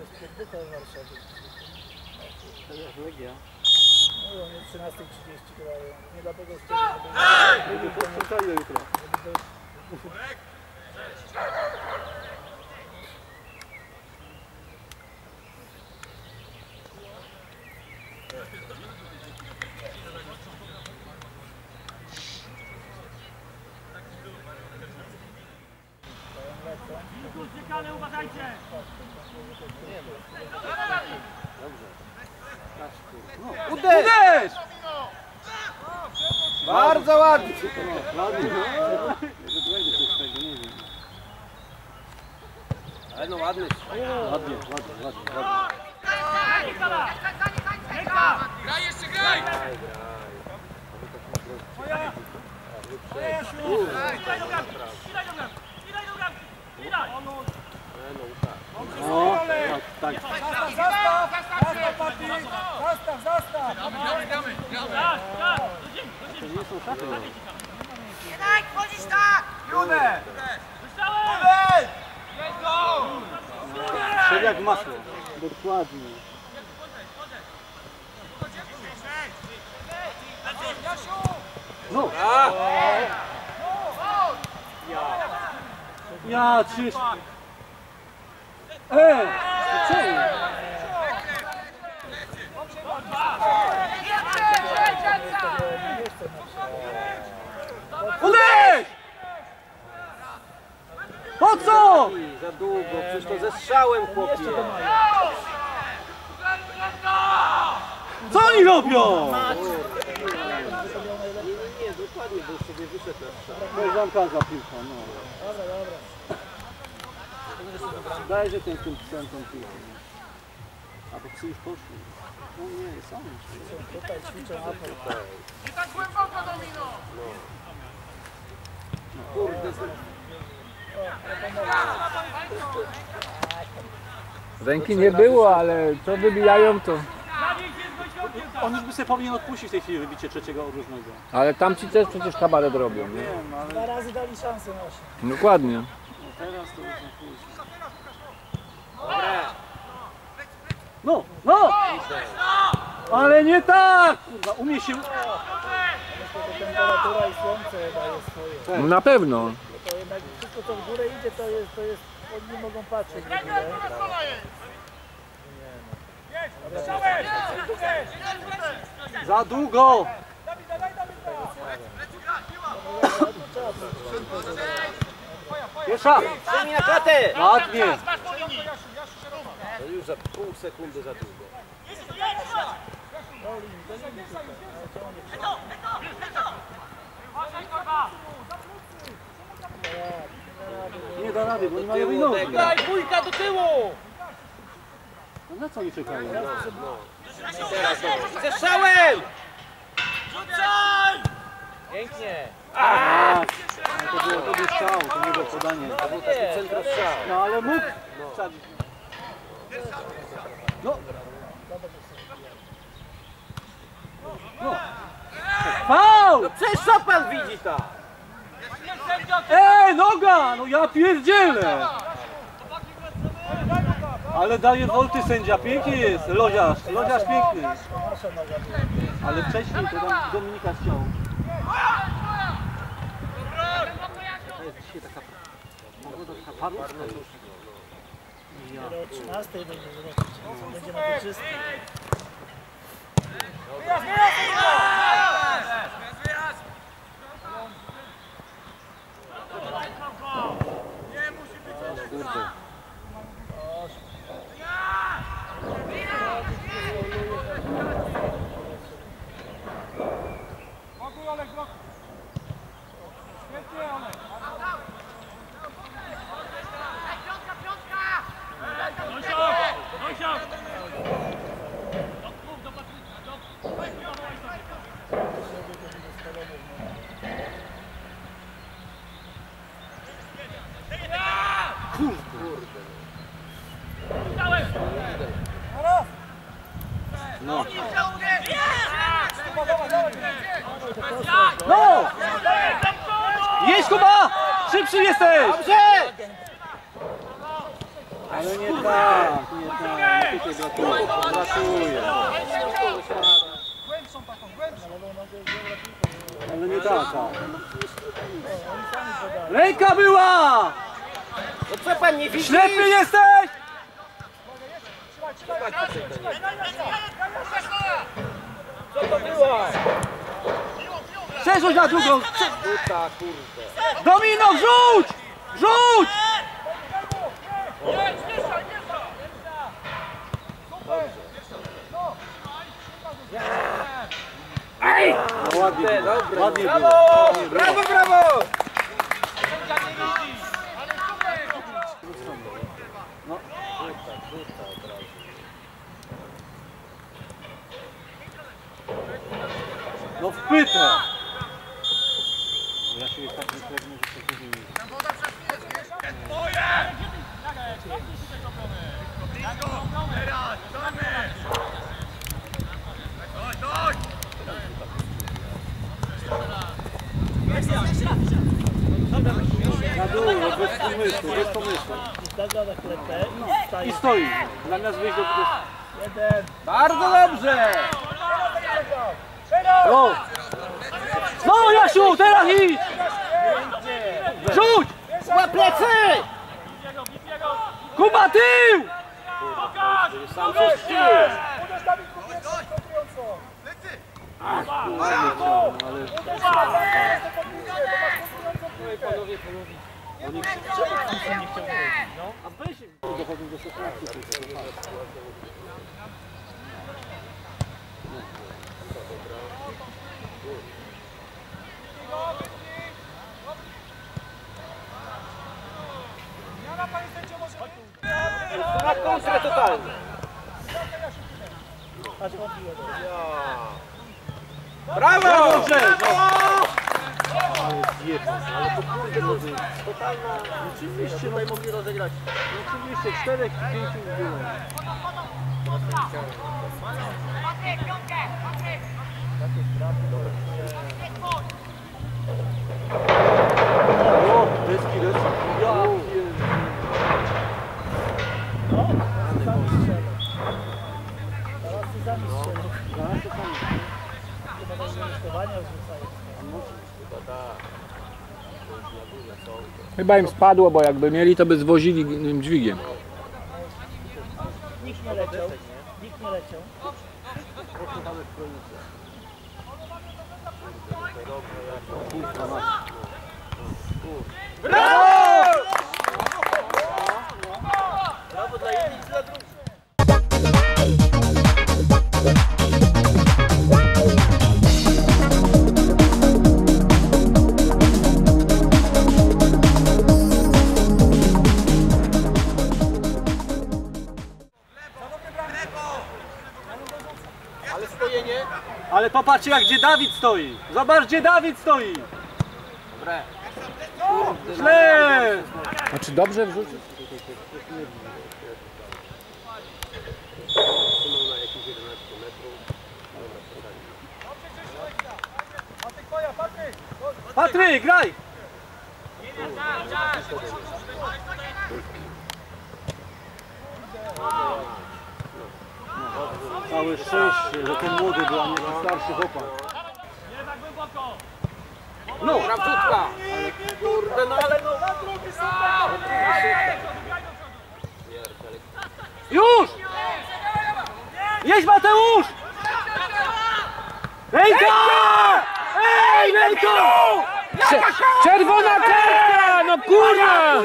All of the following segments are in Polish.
Rozpierdolę w Warszawie. To jak Legia. No, oni 13.30 grają. Nie dlatego chciałem, żeby... To specjalnie Uciekane, uważajcie! Uderz! Bardzo ładnie. Ładnie. Ewentualnie coś z tego, nie wiem. Ale no ładny. Ładnie, ładnie, ładnie, ładnie. Daj Nikala! Ręka! Graj jeszcze, graj! Ścinaj nogami! Ścinaj nogami! Ścinaj nogami! Ścinaj! No, tak, tak. Zastaw, zastaw! Zastaw, Pati! Zastaw, zastaw! Gramy, gramy, gramy! Tak, tak! Do ziemi, do To ziemi! nie są szachy. Daj, wchodzisz tak! Judę! Wyszczałem! Strzeli jak masło. Dokładnie. No. Ja, czyż... Ej! Czemu? Uderz! Po co? Za długo, przecież to ze strzałem chłopie. Co oni robią? Nie, nie, dokładnie, bo już sobie wyszedł na strzał. Koleżanka za piłką, no. Dobra, dobra. Dajże ten tym psem tą piłkę. A bo psy już poszli. No nie, są już. Tutaj ćwiczą apel. Nie tak głęboko, Domino! Kurde, Ręki nie było, ale co wybijają to. On już by sobie powinien odpuścić w tej chwili wybicie trzeciego różnego. Ale tamci też przecież kabaret robią, nie? Wiem, ale Dwa razy dali szansę nasi. Dokładnie. no teraz to już na później. No, no! Ale nie tak! Kurwa, umie się... Temperatura i słońce daje swoje. Na pewno. Wszystko co w górę idzie, to jest, to jest, oni nie mogą patrzeć. Za długo! Piesza! Przyjmij na klatę! Ładnie! To już za pół sekundy za długo. Nie da rady, bo nie mają nogi. Daj, bójka do tyłu! No na co oni czekają? No. Ze strzałem! Pięknie! A, to było to był strzał, to nie było podanie. To był taki centrostrzał. No ale mógł. No. No. Faul! No przecież co pan widzi tam? Ej, noga! No ja pierdzielę! Ale daje wolty sędzia, pięknie jest, lodziarz, lodziarz piękny. Ale wcześniej to tam Dominika chciał. To jest dzisiaj taka taka parówka już. Ja. Do 13 będzie zobaczyć. Będzie na to czysty. Kurde. No. No! Jedź Kuba! Szybszy jesteś! Dobrze! Ale nie tak, nie tak. Tutaj brakuje, brakuje. Głębszą taką, głębszą. Ale nie taka. Ręka była! No co pan nie widzi? Ślepy jesteś! Co to było? Przerzuć na drugą! Kurde. Domino, rzuć! Rzuć! No ładnie dobre. ładnie Brawo! było. Brawo, brawo! No. No wpytę! No ja się jest tak nie pewny, że to powinien Na dół, no bez pomysłu, bez pomysłu. Zdarza na klepę i I wstaje. stoi, zamiast wyjść do... Jeden. Bardzo dobrze! No! No Jasiu, teraz idź! Rzuć! Łap plecy! Kuba tył! Sam się szczył. A weź dochodzą do 16. Na kontrę totalnie. Aż odbiło to. Brawo! Dobrze! Oczywiście tutaj mogli rozegrać. Oczywiście, czterech, pięciu było. O, Chyba im spadło, bo jakby mieli, to by zwozili dźwigiem. Nikt nie leciał. Nikt nie leciał. Ale Ale popatrzcie jak gdzie Dawid stoi. Zobacz gdzie Dawid stoi. Dobre. Źle! Znaczy dobrze wrzucił? Trzymał na jakieś 11 metrów. Patryk, graj! Całe szczęście, że ten młody był, a nie ten starszy chłopak. No, prawdziutka! Kurde, no ale no. Już! Jedź Mateusz! Ręka! Ej, ręka! Czerwona karta! No kurwa!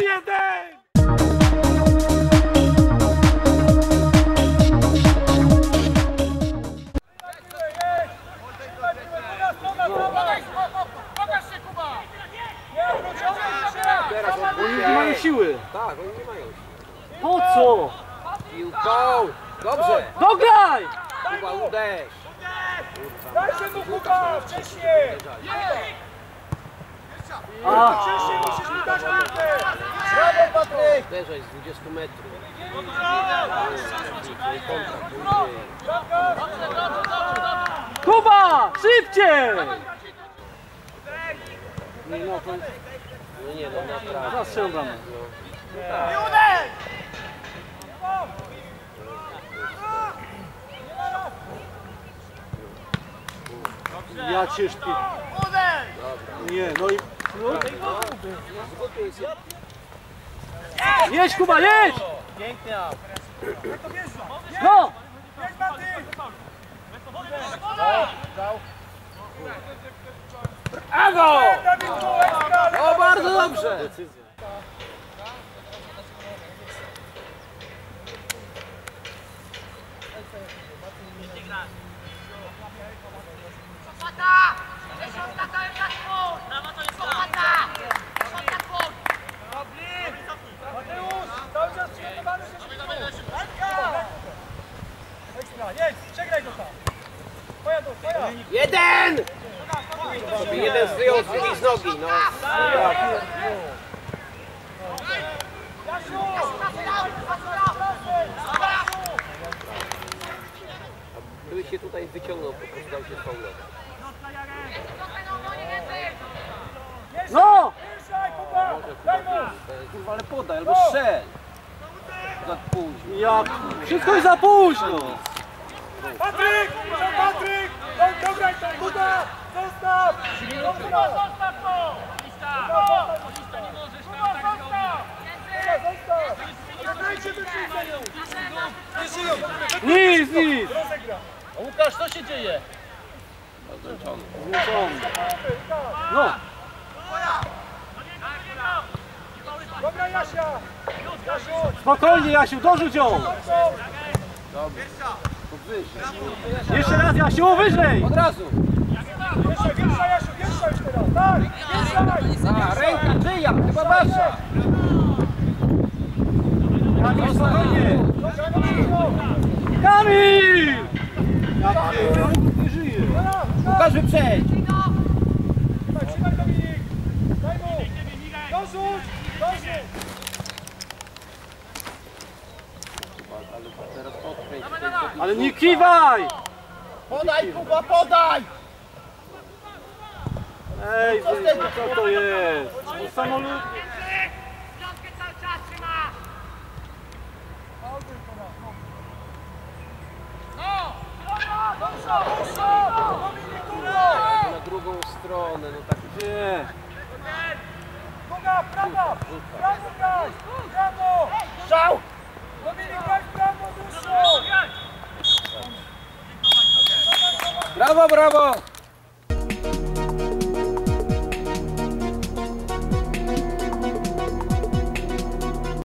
Mają siły. Tak, oni nie mają. Po co? Piłką! Dobrze! Dograj! Kuba, uderz! Dajcie mu Kuba! Wcześniej! A, Wcześniej musisz mi dać piłkę! Brawo Patryk! Uderzaj z 20 metrów. Kuba! Szybciej! Nie, no to No nie no, naprawdę. zastrzelą bramę. Judek! Ja cię szpi... Nie, no i... Jedź Kuba, jedź! Pięknie. No! Brawo! Bardzo dobrze! Jeden! Jeden zwyjął z drugiej z nogi, no. Gdyby się tutaj wyciągnął, po prostu dał się faulować. No! Kurwa, ale podaj, albo strzel. Za późno. Ja... Wszystko jest za późno! Patryk, Patryk, do, dograj to, Kuba, zostaw. Zostaw to. Nic, nic! Łukasz, co się dzieje? Zmęczony. No! Dobra, Jasia. Spokojnie Jasiu, dorzuć ją! Jeszcze raz Jasiu, wyżej! Od razu! Wieszaj, Jasiu, teraz. Tak. A, ręka czyja? Chyba wasza! Kamil, spokojnie! Kamil! Łukasz, wyprzedź! Trzymaj, trzymaj Dominik. Daj mu. Dorzuć, dorzuć. Ale nie kiwaj! Podaj, Kuba, podaj! Ej, co to jest? To samolot... Na drugą stronę, no tak. Nie. Noga, prawa. Prawo graj. Prawo. Strzał! Dominik, graj w prawo, dłuższą. Brawo, brawo!